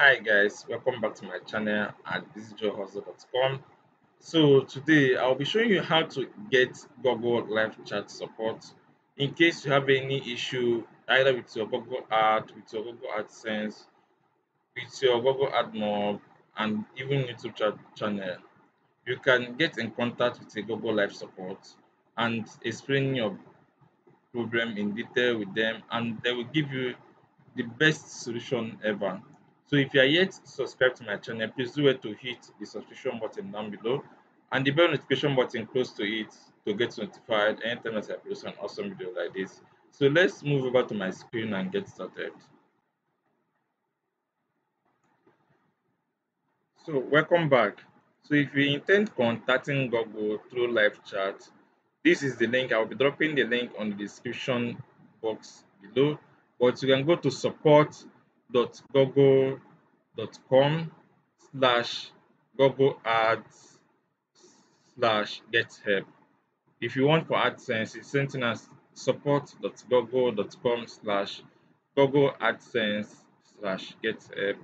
Hi guys, welcome back to my channel at visitjoyhustle.com. So today I'll be showing you how to get Google Live Chat support in case you have any issue either with your Google Ad, with your Google AdSense, with your Google AdMob, and even YouTube chat channel. You can get in contact with a Google Live support and explain your problem in detail with them and they will give you the best solution ever. So if you are yet to subscribe to my channel, please do it to hit the subscription button down below and the bell notification button close to it to get notified anytime I post an awesome video like this. So let's move over to my screen and get started. So welcome back. So if you intend contacting Google through live chat, this is the link. I will be dropping the link on the description box below. But you can go to support.google.com slash Google Ads slash get help. If you want for AdSense, it's something as support.google.com slash Google AdSense slash get help.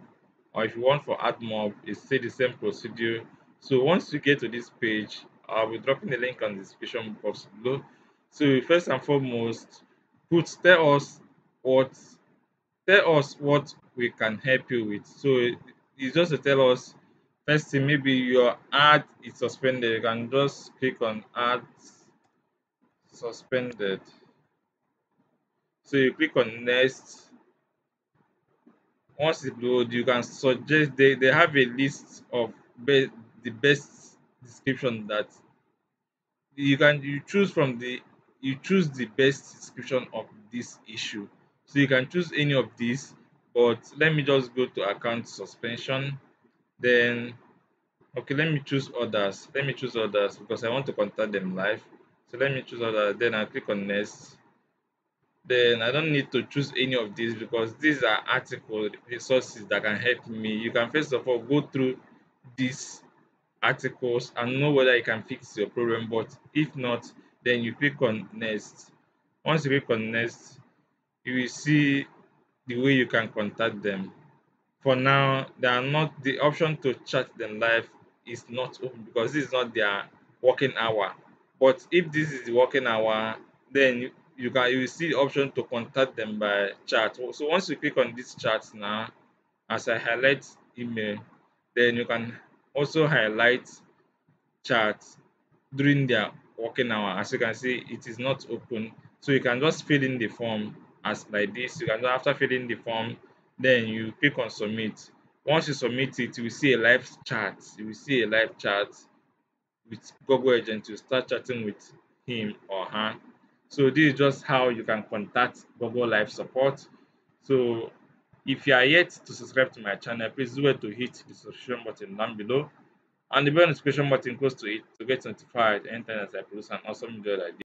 Or if you want for AdMob, it's still the same procedure. So once you get to this page, I'll be dropping the link on the description box below. So first and foremost, put tell us what tell us what we can help you with. So it's just to tell us first thing maybe your ad is suspended. You can just click on ads suspended. So you click on next. Once it loads, you can suggest they, they have a list of be, the best description that you can you choose from the you choose the best description of this issue so you can choose any of these but let me just go to account suspension. Then okay let me choose others. Let me choose others because i want to contact them live. So let me choose others. Then i click on next. Then i don't need to choose any of these because these are article resources that can help me. You can first of all go through these articles and know whether you can fix your problem. But if not then you click on next. Once you click on next you will see the way you can contact them. For now they are not the option to chat them live is not open because this is not their working hour. But if this is the working hour then you, you can you will see the option to contact them by chat. So once you click on this chat now as i highlight email then you can also highlight chat during their working hour. As you can see it is not open. So you can just fill in the form as like this you can after filling the form then you click on submit. Once you submit it you will see a live chat. You will see a live chat with google agent. To start chatting with him or her. So this is just how you can contact google live support. So if you are yet to subscribe to my channel please do it to hit the subscription button down below and the bell notification button close to it to get notified anytime as i post an awesome video like this